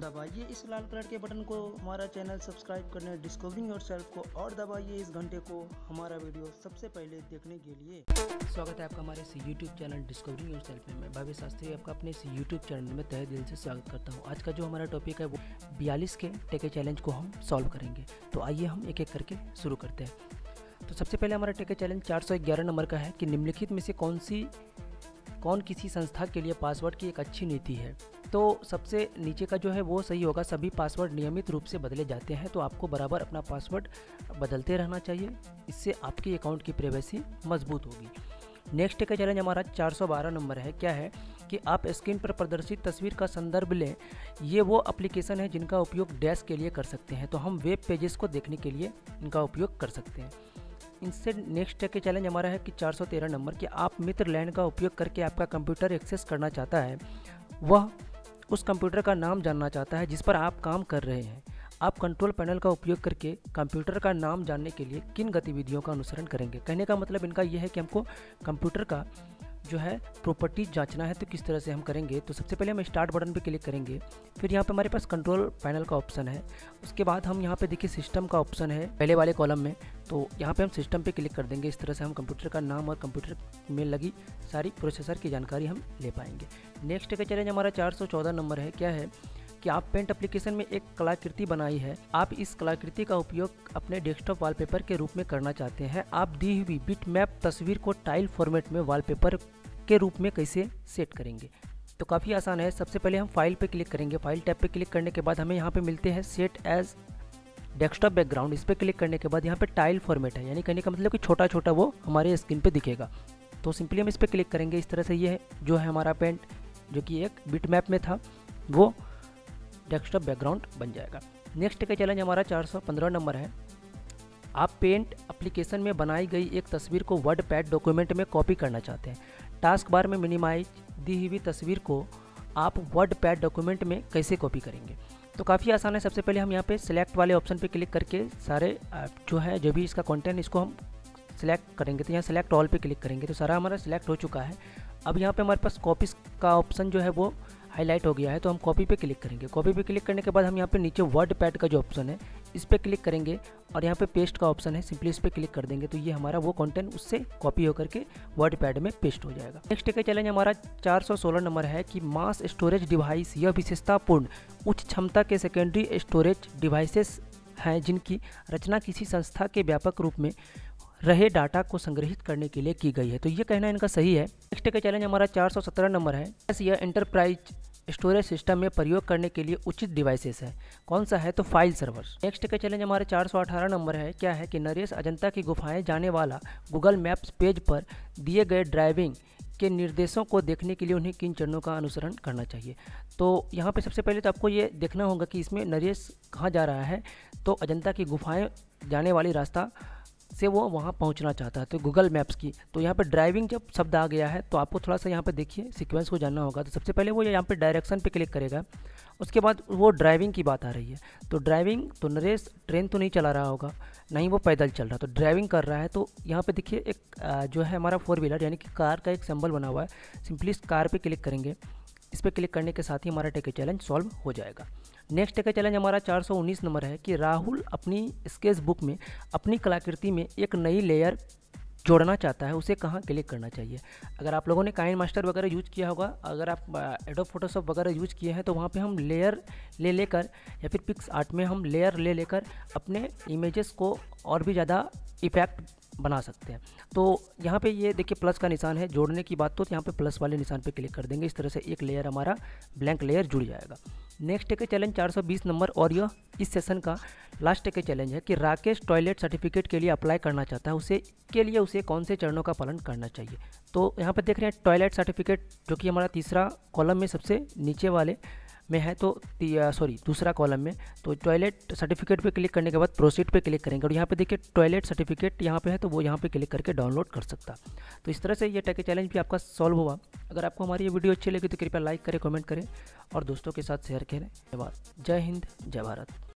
दबाइए इस लाल कलर के बटन को। हमारा चैनल सब्सक्राइब करने, डिस्कवरिंग योर सेल्फ को और दबाइए इस घंटे को हमारा वीडियो सबसे पहले देखने के लिए। स्वागत है आपका हमारे इस YouTube channel discovering your self में। भाभी शास्त्री आपका अपने इस यूट्यूब चैनल में तहे दिल से स्वागत करता हूँ। आज का जो हमारा टॉपिक है वो बयालीस के टेके चैलेंज को हम सॉल्व करेंगे। तो आइए हम एक एक करके शुरू करते हैं। तो सबसे पहले हमारा टेके चैलेंज चार सौ ग्यारह नंबर का है कि निम्नलिखित में से कौन सी कौन किसी संस्था के लिए पासवर्ड की एक अच्छी नीति है? तो सबसे नीचे का जो है वो सही होगा, सभी पासवर्ड नियमित रूप से बदले जाते हैं तो आपको बराबर अपना पासवर्ड बदलते रहना चाहिए। इससे आपके अकाउंट की प्राइवेसी मज़बूत होगी। नेक्स्ट का चैलेंज हमारा 412 नंबर है। क्या है कि आप स्क्रीन पर प्रदर्शित तस्वीर का संदर्भ लें, ये वो एप्लीकेशन है जिनका उपयोग डैश के लिए कर सकते हैं। तो हम वेब पेजेस को देखने के लिए इनका उपयोग कर सकते हैं। इनसे नेक्स्ट के चैलेंज हमारा है कि 413 नंबर कि आप मित्र लैंड का उपयोग करके आपका कंप्यूटर एक्सेस करना चाहता है, वह उस कंप्यूटर का नाम जानना चाहता है जिस पर आप काम कर रहे हैं। आप कंट्रोल पैनल का उपयोग करके कंप्यूटर का नाम जानने के लिए किन गतिविधियों का अनुसरण करेंगे? कहने का मतलब इनका यह है कि हमको कंप्यूटर का जो है प्रॉपर्टीज़ जांचना है तो किस तरह से हम करेंगे? तो सबसे पहले हम स्टार्ट बटन पे क्लिक करेंगे। फिर यहाँ पे हमारे पास कंट्रोल पैनल का ऑप्शन है। उसके बाद हम यहाँ पे देखिए सिस्टम का ऑप्शन है पहले वाले कॉलम में। तो यहाँ पे हम सिस्टम पे क्लिक कर देंगे। इस तरह से हम कंप्यूटर का नाम और कंप्यूटर में लगी सारी प्रोसेसर की जानकारी हम ले पाएँगे। नेक्स्ट का चैलेंज हमारा चार सौ चौदह नंबर है। क्या है? कि आप पेंट एप्लीकेशन में एक कलाकृति बनाई है। आप इस कलाकृति का उपयोग अपने डेस्कटॉप वॉलपेपर के रूप में करना चाहते हैं। आप दी हुई बिट मैप तस्वीर को टाइल फॉर्मेट में वॉलपेपर के रूप में कैसे सेट करेंगे? तो काफ़ी आसान है। सबसे पहले हम फ़ाइल पे क्लिक करेंगे। फ़ाइल टैब पे क्लिक करने के बाद हमें यहाँ पे मिलते हैं सेट एज डेस्कटॉप बैकग्राउंड इस पर क्लिक करने के बाद यहाँ पे टाइल फॉर्मेट है। यानी कहने का मतलब कि छोटा छोटा वो हमारे स्क्रीन पे दिखेगा। तो सिंपली हम इस पर क्लिक करेंगे। इस तरह से ये जो है हमारा पेंट जो कि एक बिट मैप में था, वो डेस्कटॉप बैकग्राउंड बन जाएगा। नेक्स्ट का चैलेंज हमारा 415 नंबर है। आप पेंट एप्लीकेशन में बनाई गई एक तस्वीर को वर्ड पैड डॉक्यूमेंट में कॉपी करना चाहते हैं। टास्क बार में मिनिमाइज दी हुई तस्वीर को आप वर्ड पैड डॉक्यूमेंट में कैसे कॉपी करेंगे? तो काफ़ी आसान है। सबसे पहले हम यहाँ पे सिलेक्ट वाले ऑप्शन पे क्लिक करके सारे जो है, जो भी इसका कंटेंट इसको हम सिलेक्ट करेंगे। तो यहाँ सिलेक्ट ऑल पे क्लिक करेंगे। तो सारा हमारा सिलेक्ट हो चुका है। अब यहाँ पे हमारे पास कॉपीज़ का ऑप्शन जो है वो हाईलाइट हो गया है तो हम कॉपी पे क्लिक करेंगे। कॉपी पे क्लिक करने के बाद हम यहाँ पे नीचे वर्ड पैड का जो ऑप्शन है, इस पर क्लिक करेंगे और यहाँ पे पेस्ट का ऑप्शन है सिंपली इस पर क्लिक कर देंगे तो ये हमारा वो कंटेंट उससे कॉपी होकर के वर्ड पैड में पेस्ट हो जाएगा। नेक्स्ट का चैलेंज हमारा 416 नंबर है कि मास स्टोरेज डिवाइस यह विशेषतापूर्ण, उच्च क्षमता के सेकेंडरी स्टोरेज डिवाइसेस हैं जिनकी रचना किसी संस्था के व्यापक रूप में रहे डाटा को संग्रहित करने के लिए की गई है। तो ये कहना इनका सही है। नेक्स्ट का चैलेंज हमारा 417 नंबर है। यह इंटरप्राइज स्टोरेज सिस्टम में प्रयोग करने के लिए उचित डिवाइसेस है। कौन सा है? तो फ़ाइल सर्वर नेक्स्ट का चैलेंज हमारे 418 नंबर है। क्या है कि नरेश अजंता की गुफाएँ जाने वाला गूगल मैप्स पेज पर दिए गए ड्राइविंग के निर्देशों को देखने के लिए उन्हें किन चरणों का अनुसरण करना चाहिए? तो यहाँ पे सबसे पहले तो आपको ये देखना होगा कि इसमें नरेश कहाँ जा रहा है। तो अजंता की गुफाएँ जाने वाली रास्ता से वो वहाँ पहुँचना चाहता है तो गूगल मैप्स की। तो यहाँ पर ड्राइविंग जब शब्द आ गया है तो आपको थोड़ा सा यहाँ पर देखिए सीक्वेंस को जानना होगा। तो सबसे पहले वो यहाँ पर डायरेक्शन पे क्लिक करेगा। उसके बाद वो ड्राइविंग की बात आ रही है। तो ड्राइविंग तो नरेश ट्रेन तो नहीं चला रहा होगा, नहीं वो पैदल चल रहा। तो ड्राइविंग कर रहा है तो यहाँ पे देखिए एक जो है हमारा फोर व्हीलर यानी कि कार का एक सिंबल बना हुआ है। सिंपली इस कार पे क्लिक करेंगे। इस पर क्लिक करने के साथ ही हमारा टेके चैलेंज सॉल्व हो जाएगा। नेक्स्ट का चैलेंज हमारा 419 नंबर है कि राहुल अपनी स्केच बुक में, अपनी कलाकृति में एक नई लेयर जोड़ना चाहता है, उसे कहाँ क्लिक करना चाहिए? अगर आप लोगों ने काइन मास्टर वगैरह यूज़ किया होगा, अगर आप एडो फोटोशॉप वगैरह यूज़ किए हैं तो वहाँ पे हम लेयर ले लेकर या फिर पिक्स आर्ट में हम लेयर ले लेकर अपने इमेजेस को और भी ज़्यादा इफ़ेक्ट बना सकते हैं। तो यहाँ पे ये देखिए प्लस का निशान है, जोड़ने की बात तो यहाँ पे प्लस वाले निशान पे क्लिक कर देंगे। इस तरह से एक लेयर हमारा ब्लैंक लेयर जुड़ जाएगा। नेक्स्ट के चैलेंज 420 नंबर और यह इस सेशन का लास्ट के चैलेंज है कि राकेश टॉयलेट सर्टिफिकेट के लिए अप्लाई करना चाहता है। उसे, के लिए उसे कौन से चरणों का पालन करना चाहिए? तो यहाँ पर देख रहे हैं टॉयलेट सर्टिफिकेट जो कि हमारा तीसरा कॉलम में सबसे नीचे वाले में है तो सॉरी दूसरा कॉलम में तो टॉयलेट सर्टिफिकेट पे क्लिक करने के बाद प्रोसीड पे क्लिक करेंगे। और यहाँ पे देखिए टॉयलेट सर्टिफिकेट यहाँ पे है तो वो यहाँ पे क्लिक करके डाउनलोड कर सकता। तो इस तरह से ये टैके चैलेंज भी आपका सॉल्व हुआ अगर आपको हमारी ये वीडियो अच्छी लगी तो कृपया लाइक करें कमेंट करें और दोस्तों के साथ शेयर करें। धन्यवाद। जय हिंद, जय भारत।